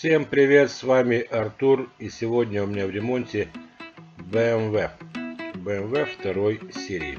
Всем привет, с вами Артур и сегодня у меня в ремонте BMW. BMW второй серии.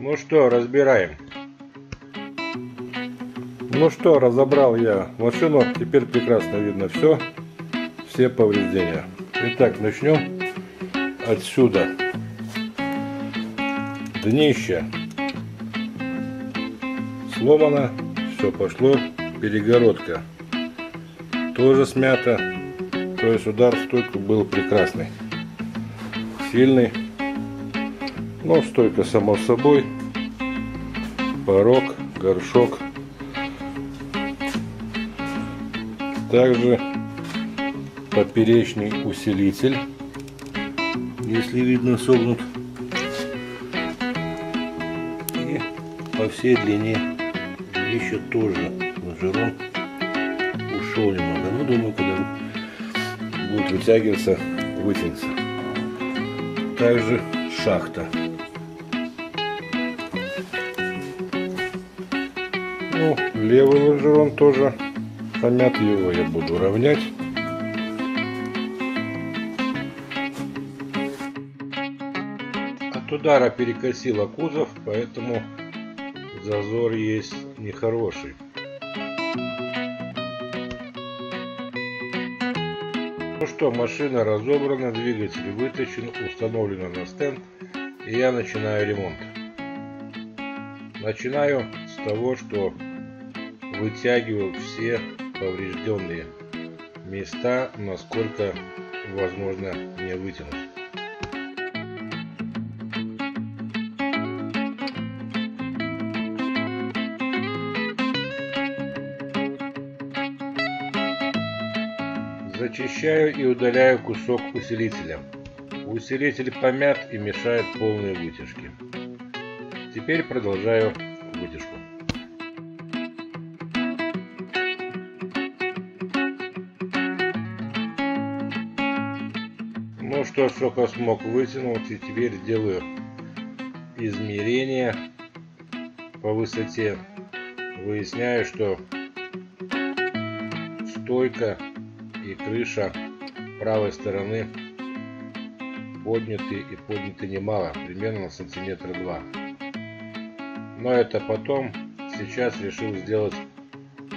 Ну что, разбираем. Ну что, разобрал я машину, теперь прекрасно видно все, все повреждения. Итак, начнем отсюда. Днище сломано, все пошло, перегородка тоже смята, то есть удар в стойку был прекрасный, сильный. Но стойка само собой, порог, горшок. Также поперечный усилитель, если видно согнут. И по всей длине еще тоже лонжерон ушел немного. Ну, думаю, когда будет вытягиваться, вытянется. Также шахта. Ну, левый лонжерон тоже помят, его я буду равнять. От удара перекосило кузов, поэтому зазор есть нехороший. Ну что, машина разобрана, двигатель вытащен, установлена на стенд, и я начинаю ремонт. Начинаю с того, что вытягиваю все поврежденные места, насколько возможно не вытянуть. Зачищаю и удаляю кусок усилителя. Усилитель помят и мешает полной вытяжке. Теперь продолжаю вытяжку. Ну что, сколько смог вытянул, и теперь делаю измерения по высоте. Выясняю, что стойка и крыша правой стороны подняты и подняты немало, примерно на сантиметра два. Но это потом, сейчас решил сделать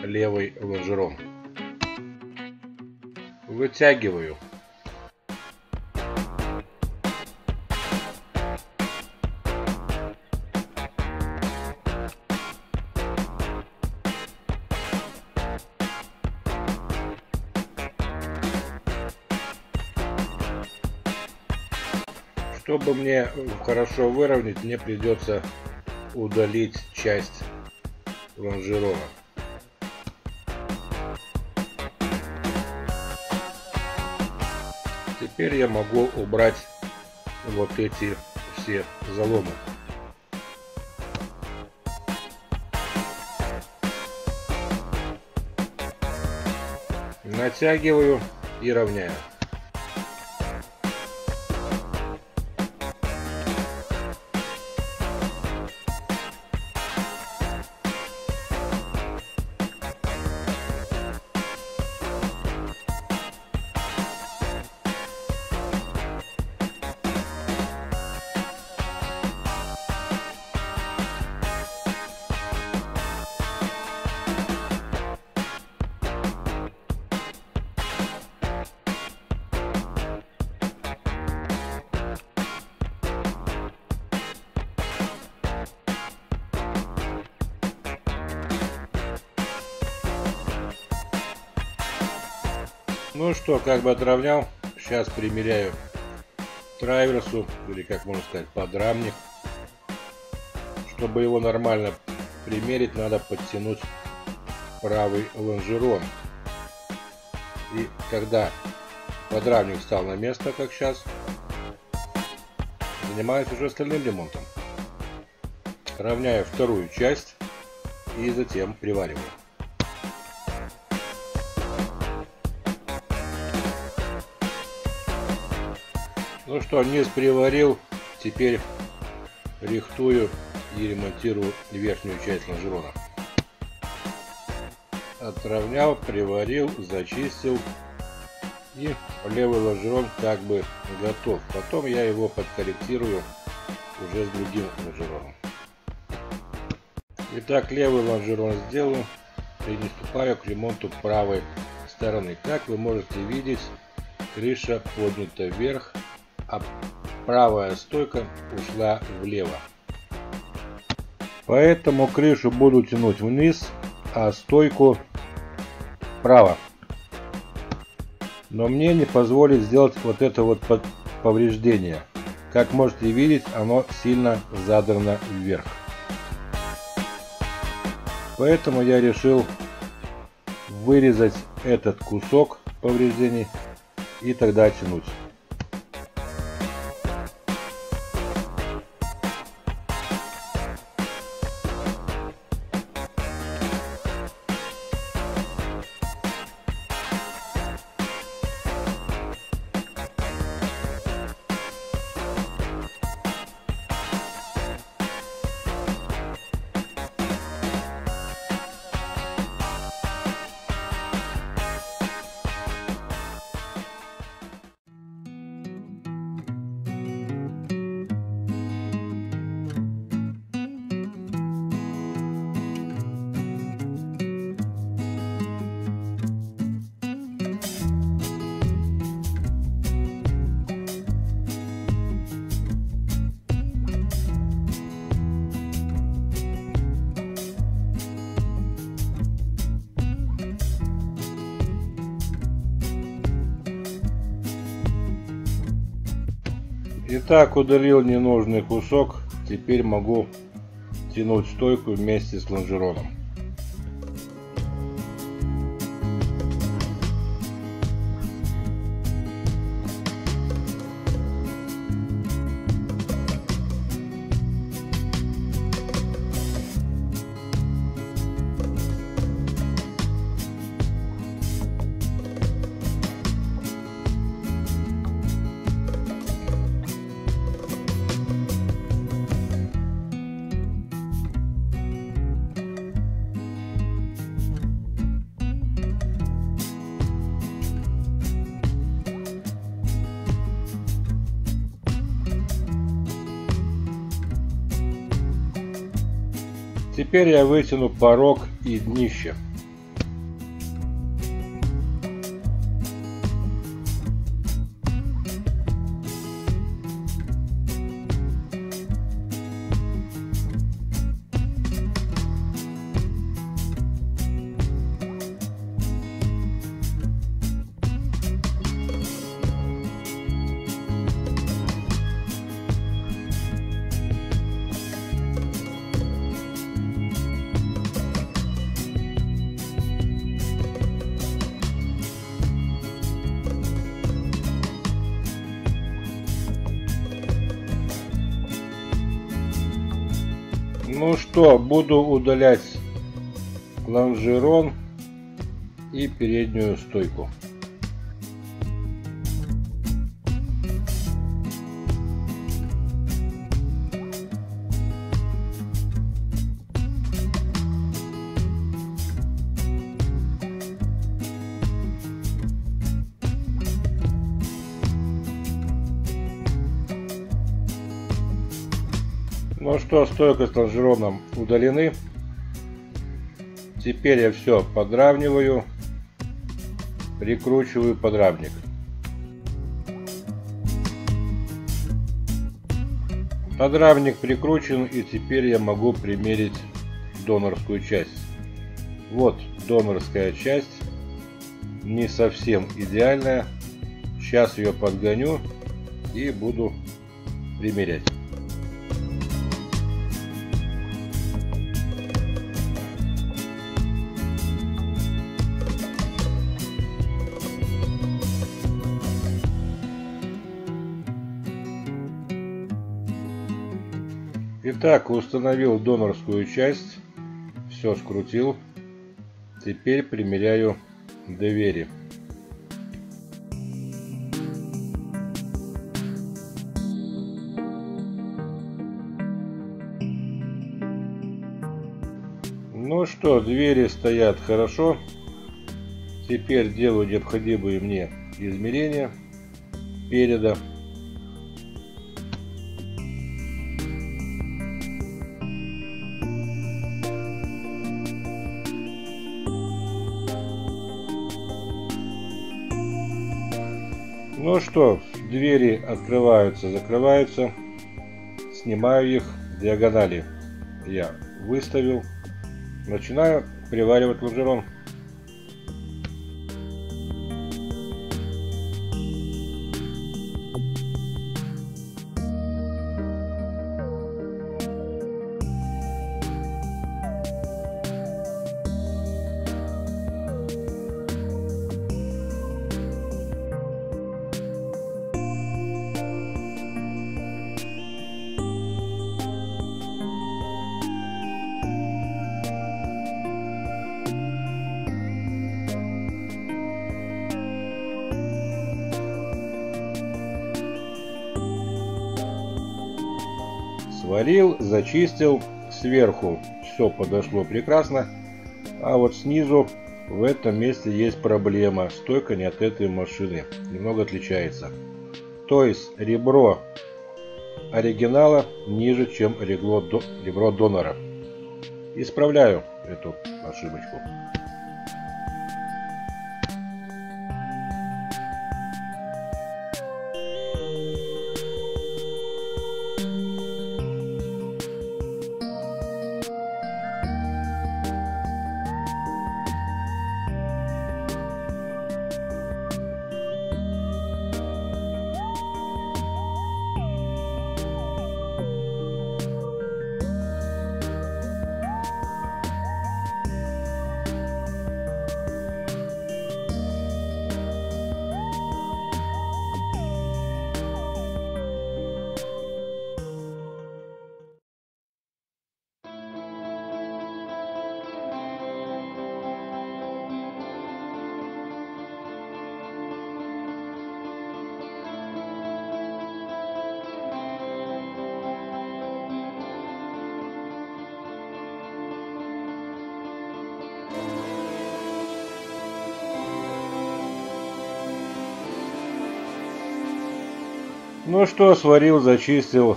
левый лонжерон. Вытягиваю. Мне хорошо выровнять, мне придется удалить часть лонжерона. Теперь я могу убрать вот эти все заломы. Натягиваю и равняю. Ну что, как бы отравнял. Сейчас примеряю траверсу, или как можно сказать, подрамник. Чтобы его нормально примерить, надо подтянуть правый лонжерон. И когда Подрамник встал на место, как сейчас. Занимаюсь уже остальным ремонтом. Равняю вторую часть и затем привариваю. Ну что, низ приварил, теперь рихтую и ремонтирую верхнюю часть лонжерона. Отравнял, приварил, зачистил и левый лонжерон как бы готов. Потом я его подкорректирую уже с другим лонжероном. Итак, левый лонжерон сделаю приступаю к ремонту правой стороны. Как вы можете видеть, крыша поднята вверх, а правая стойка ушла влево. Поэтому крышу буду тянуть вниз, а стойку вправо. Но мне не позволит сделать вот это вот повреждение. Как можете видеть, оно сильно задрано вверх. Поэтому я решил вырезать этот кусок повреждений и тогда тянуть. Итак, удалил ненужный кусок. Теперь могу тянуть стойку вместе с лонжероном. Теперь я вытяну порог и днище. Что, буду удалять лонжерон и переднюю стойку. Что, стойка с лонжероном удалены. Теперь я все подравниваю, прикручиваю подрамник. Подрамник прикручен и теперь я могу примерить донорскую часть. Вот донорская часть, не совсем идеальная. Сейчас ее подгоню и буду примерять. Итак, установил донорскую часть, все скрутил. Теперь примеряю двери. Ну что, двери стоят хорошо. Теперь делаю необходимые мне измерения переда. Ну что, двери открываются, закрываются. Снимаю их диагонали. Я выставил. Начинаю приваривать лонжерон. Сварил, зачистил, сверху все подошло прекрасно, а вот снизу в этом месте есть проблема, стойка не от этой машины, немного отличается. То есть ребро оригинала ниже, чем ребро донора. Исправляю эту ошибочку. Ну что, сварил, зачистил.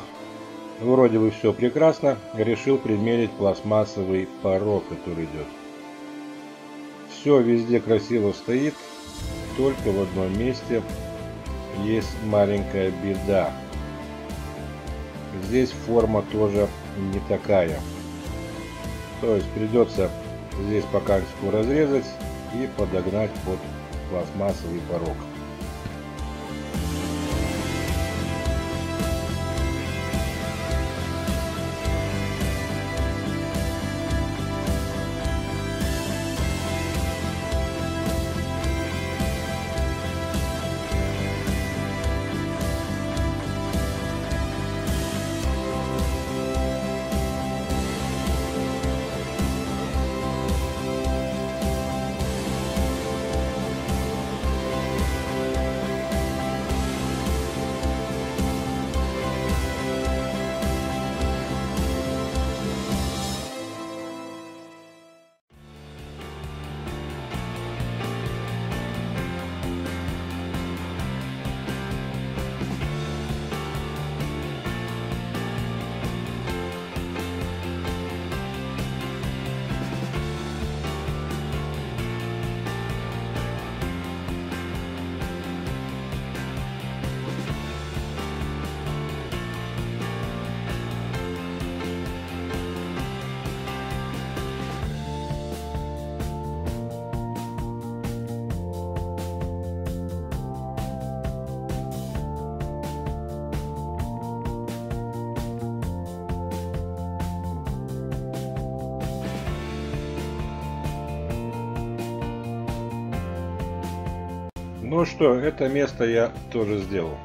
Вроде бы все прекрасно. Решил примерить пластмассовый порог, который идет. Все везде красиво стоит. Только в одном месте есть маленькая беда. Здесь форма тоже не такая. То есть придется здесь по кантику разрезать и подогнать под пластмассовый порог. что, это место я тоже сделал.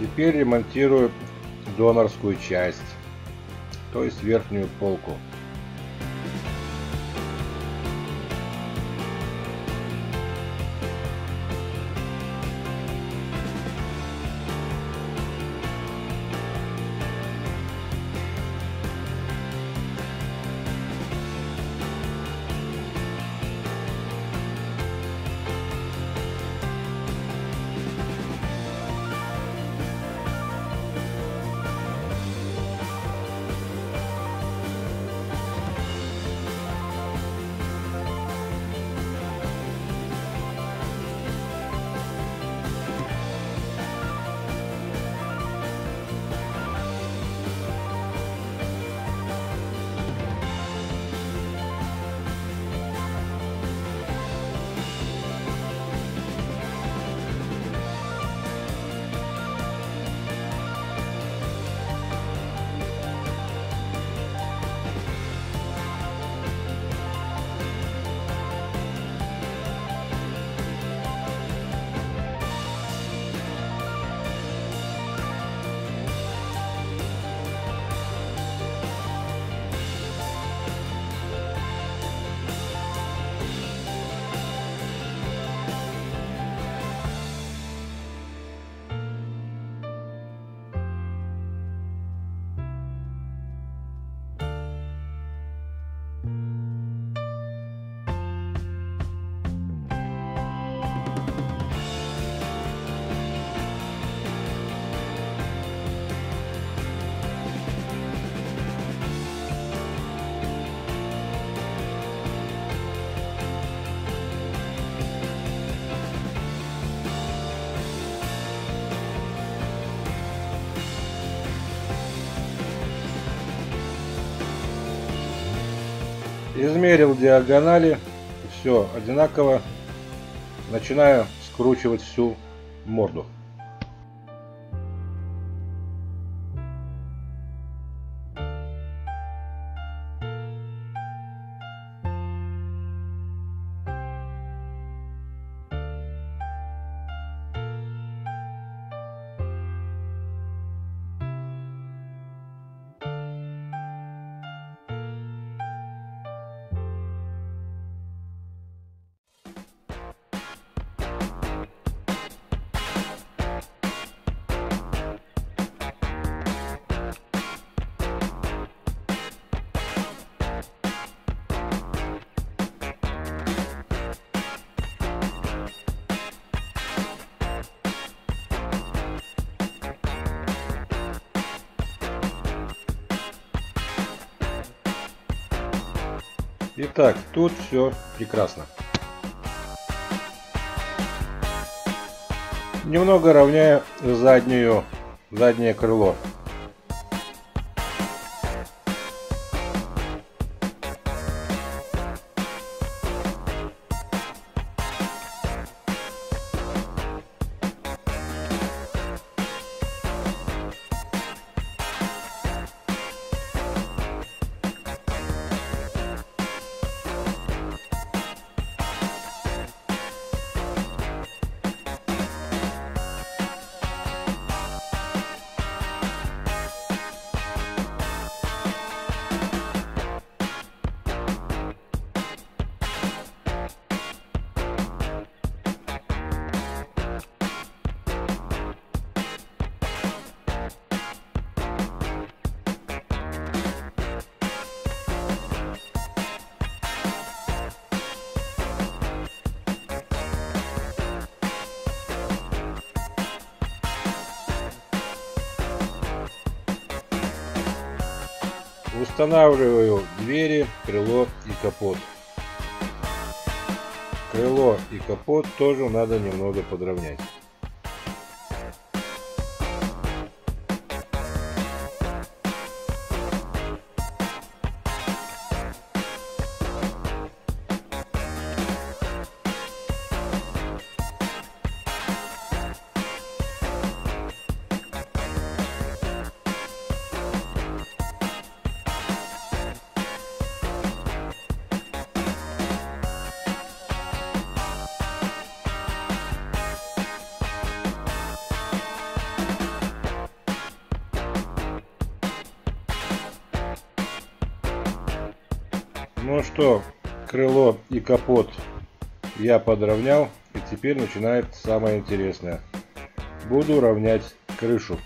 Теперь ремонтирую донорскую часть, то есть верхнюю полку. Измерил диагонали, все одинаково. Начинаю скручивать всю морду. Итак, тут все прекрасно. Немного равняю заднюю, заднее крыло. Устанавливаю двери, крыло и капот. Крыло и капот тоже надо немного подровнять. Ну что, крыло и капот я подровнял. И теперь начинает самое интересное. Буду равнять крышу.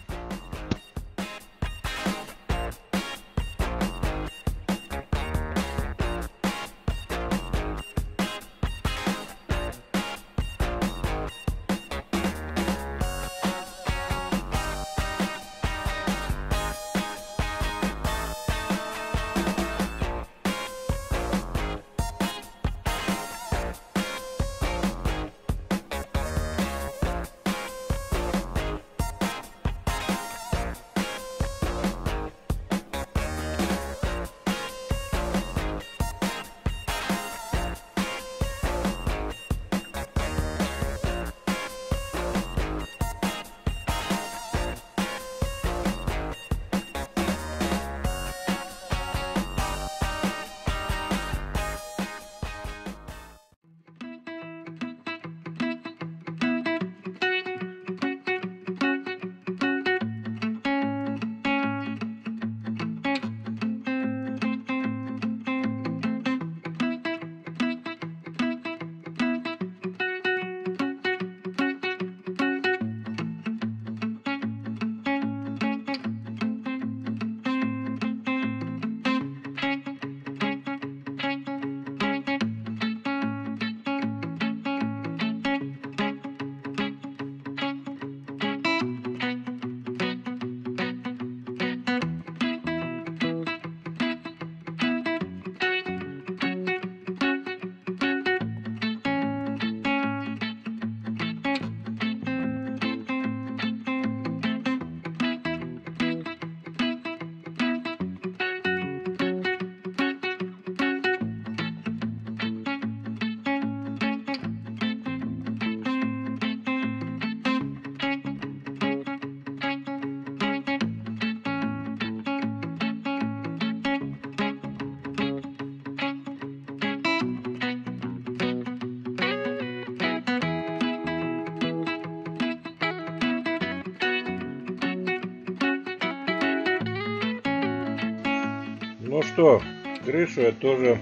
Что, крышу я тоже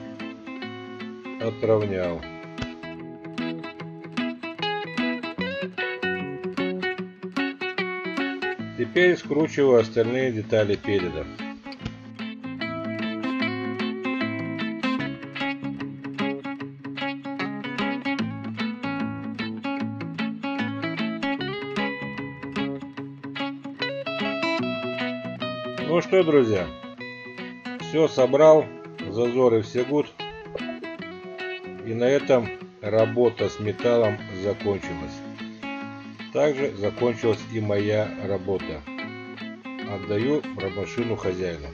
отравнял. Теперь скручиваю остальные детали переда. Ну что, друзья, все собрал, зазоры все гуд. И на этом работа с металлом закончилась. Также закончилась и моя работа. Отдаю машину хозяину.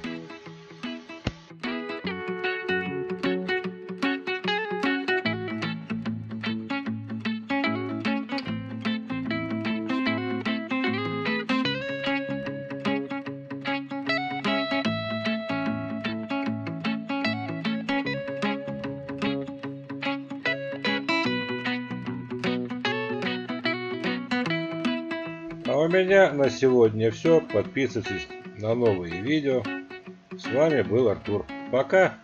Меня на сегодня все. Подписывайтесь на новые видео. С вами был Артур. Пока!